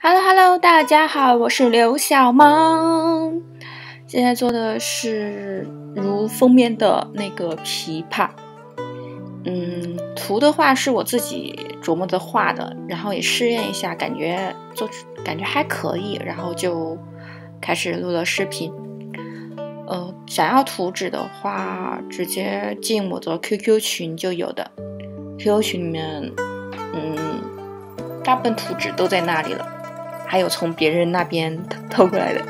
Hello Hello，大家好，我是刘小萌。现在做的是如封面的那个琵琶。嗯，图的话是我自己琢磨着画的，然后也试验一下，感觉做感觉还可以，然后就开始录了视频。呃，想要图纸的话，直接进我的 QQ 群就有的。QQ 群里面，嗯，大部分图纸都在那里了，还有从别人那边偷偷过来的。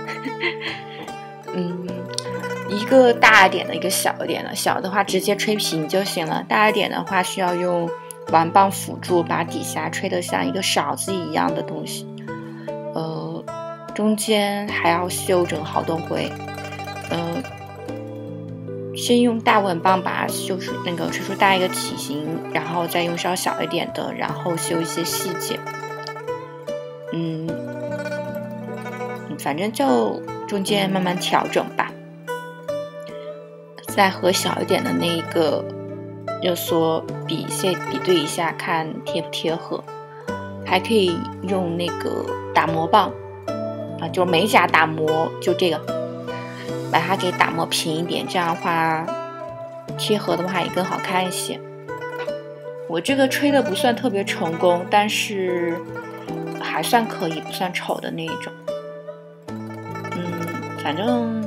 嗯，一个大一点的，一个小一点的。小的话直接吹平就行了，大一点的话需要用弯棒辅助，把底下吹得像一个勺子一样的东西。呃，中间还要修整好多回。呃，先用大稳棒把它修出那个吹出大一个体型，然后再用稍小一点的，然后修一些细节。嗯，反正就中间慢慢调整吧。再和小一点的那一个热缩比线比对一下，看贴不贴合。还可以用那个打磨棒啊，就美甲打磨，就这个。把它给打磨平一点，这样的话贴合的话也更好看一些。我这个吹的不算特别成功，但是还算可以，不算丑的那一种。反正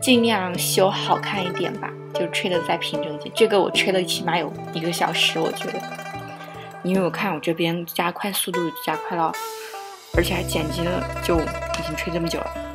尽量修好看一点吧，就吹的再平整一点。这个我吹了起码有一个小时，我觉得，因为我看我这边加快速度加快了，而且还剪辑了，就已经吹这么久了。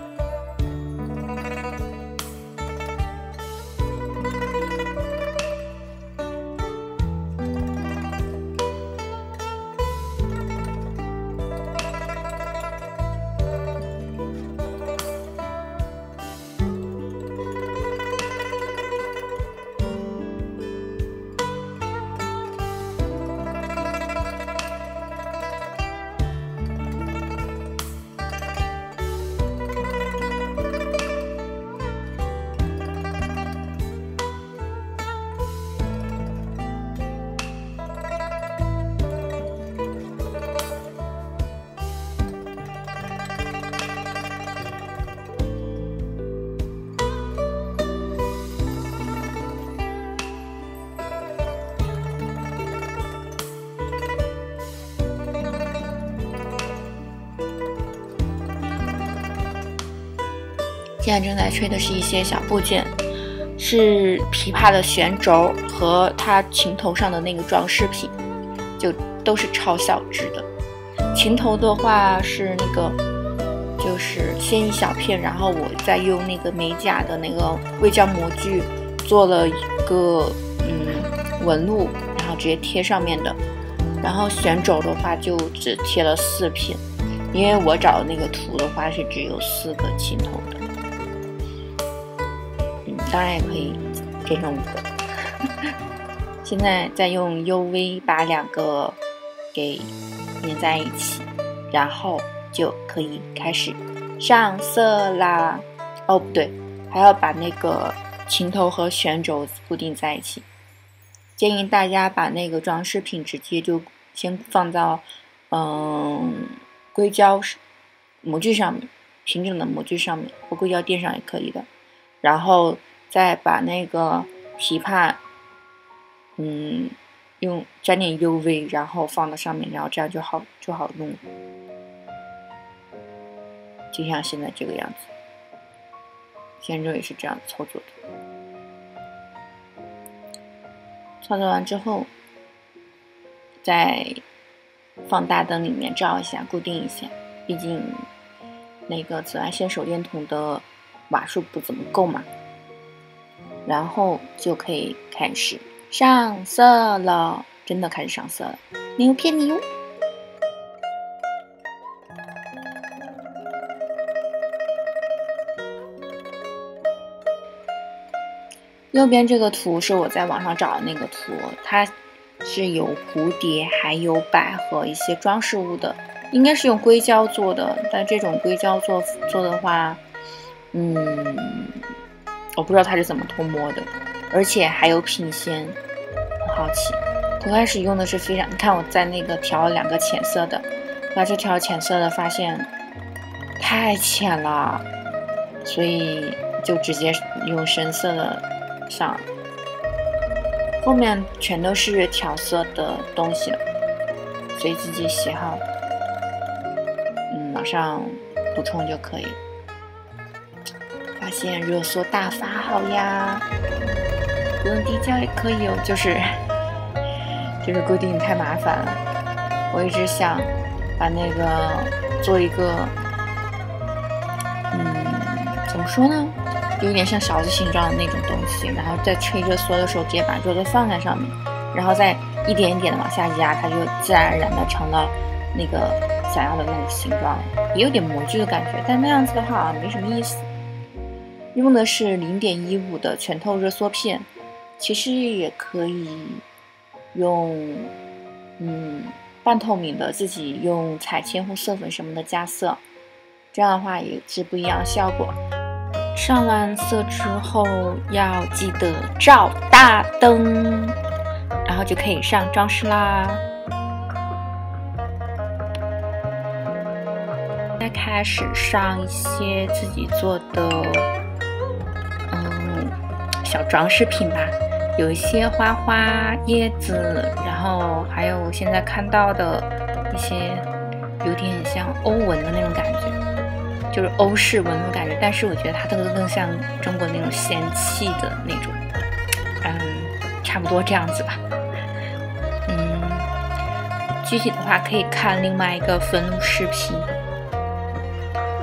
现在正在吹的是一些小部件，是琵琶的弦轴和它琴头上的那个装饰品，就都是超小只的。琴头的话是那个，就是先一小片，然后我再用那个美甲的那个硅胶模具做了一个嗯纹路，然后直接贴上面的。然后弦轴的话就只贴了四片，因为我找的那个图的话是只有四个琴头的。当然也可以变成五个。现在再用 UV 把两个给粘在一起，然后就可以开始上色啦。哦，不对，还要把那个琴头和旋轴固定在一起。建议大家把那个装饰品直接就先放到嗯硅胶模具上面，平整的模具上面或硅胶垫上也可以的，然后。再把那个琵琶，嗯，用沾点 UV，然后放到上面，然后这样就好就好弄，就像现在这个样子。现在也是这样操作的。操作完之后，在放大灯里面照一下，固定一下，毕竟那个紫外线手电筒的瓦数不怎么够嘛。然后就可以开始上色了，真的开始上色了，没有骗你哟。右边这个图是我在网上找的那个图，它是有蝴蝶，还有百合一些装饰物的，应该是用硅胶做的。但这种硅胶做做的话，嗯。我不知道它是怎么脱模的，而且还有品线，很好奇。刚开始用的是非常，你看我在那个调了两个浅色的，把这条浅色的发现太浅了，所以就直接用深色的上，后面全都是调色的东西了，随自己喜好，嗯，往上补充就可以。发现热缩大法好呀，不用滴胶也可以哦，就是就是固定太麻烦了，我一直想。把那个做一个，嗯，怎么说呢？有点像勺子形状的那种东西，然后在吹热缩的时候，直接把热缩放在上面，然后再一点一点的往下压，它就自然而然的成了那个想要的那种形状，也有点模具的感觉，但那样子的话没什么意思。用的是零点一五的全透热缩片，其实也可以用，嗯。半透明的，自己用彩铅或色粉什么的加色，这样的话也是不一样的效果。上完色之后要记得照大灯，然后就可以上装饰啦。再开始上一些自己做的，小装饰品吧。有一些花花叶子，然后还有我现在看到的一些有点像欧文的那种感觉，就是欧式纹路感觉，但是我觉得它这个更像中国那种仙气的那种，嗯，差不多这样子吧。嗯，具体的话可以看另外一个分录视频，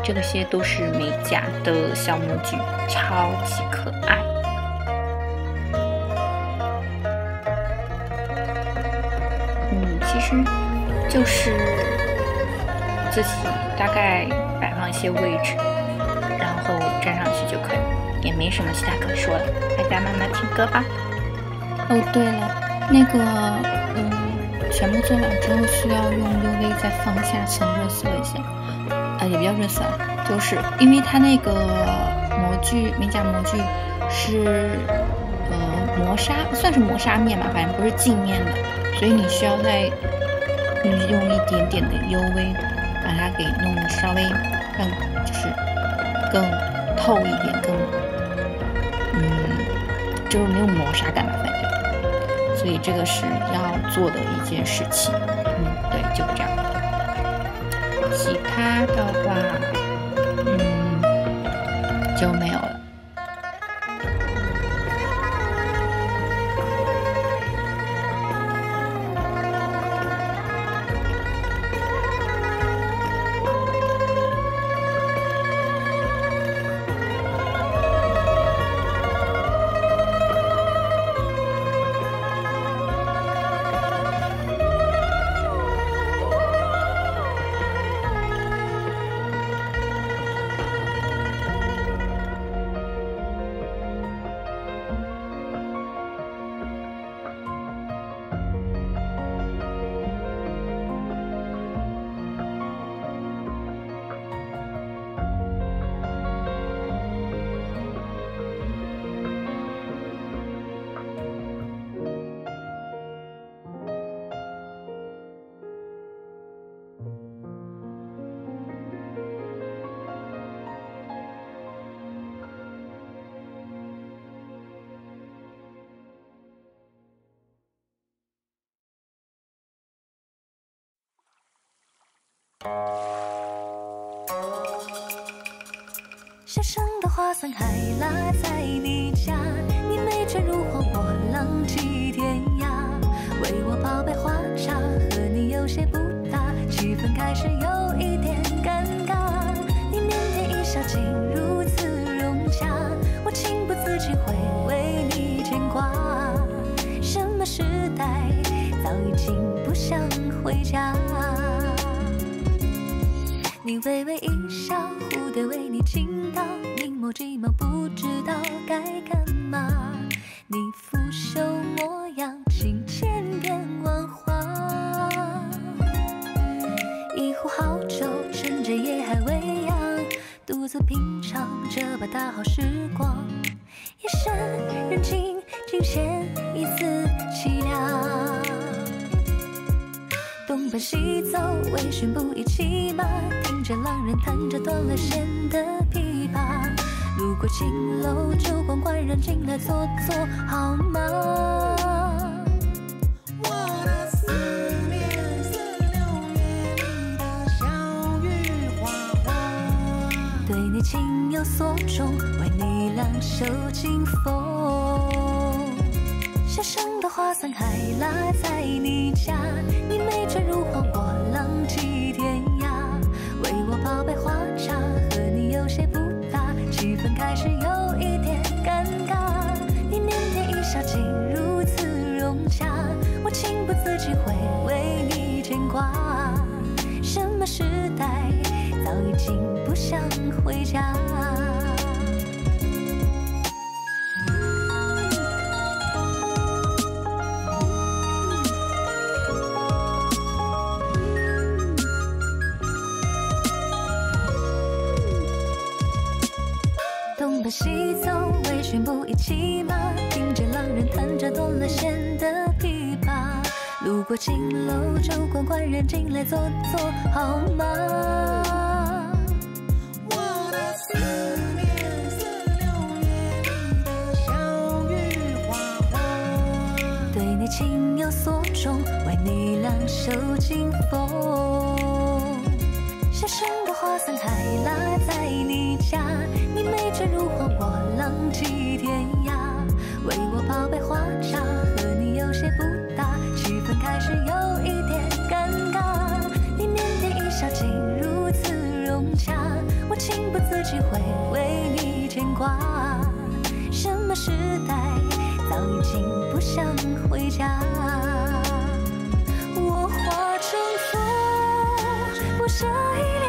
这个些都是美甲的小模具，超级可爱。就是自己大概摆放一些位置，然后粘上去就可以，也没什么其他可说的。大家慢慢听歌吧。哦，对了，那个，嗯，全部做完之后需要用 UV 再放下层热色一下，呃，也不叫热色，就是因为它那个模具美甲模具是呃磨砂，算是磨砂面吧，反正不是镜面的，所以你需要在。用一点点的 UV 把它给弄得稍微更就是更透一点，更嗯就是没有磨砂感吧，反正，所以这个是要做的一件事情。嗯，对，就这样。其他的话，嗯，就没有了。小生的花伞还拉在你微微一笑，蝴蝶为你倾倒，凝眸寂寞，不知道该干嘛。你拂袖模样，轻千变万化。一壶好酒，趁着夜还未央，独自品尝这把大好时光。夜深人静，尽显西走，微醺不已骑马，听着浪人弹着断了弦的琵琶。路过青楼酒馆，官人进来坐坐好吗？我的思念似六月里的小雨哗哗。对你情有所钟，为你两袖清风。小生的花伞还落在你家，你美眷如画，我浪迹天涯。为我泡杯花茶，和你有些不搭，气氛开始有一点尴尬。你腼腆一笑，竟如此融洽，我情不自禁会为你牵挂。什么时代，早已经不想回家。东奔西走，微醺不已骑马，听着浪人弹着断了弦的琵琶。路过青楼酒馆，官人进来坐坐好吗？我的思念似六月里的小雨哗哗。对你情有所钟，为你两袖清风。小生的花伞还落浪迹天涯，为我泡杯花茶，和你有些不搭，气氛开始有一点尴尬。你腼腆一笑竟如此融洽，我情不自禁会为你牵挂。什么时代，早已经不想回家。我化成风，不舍一。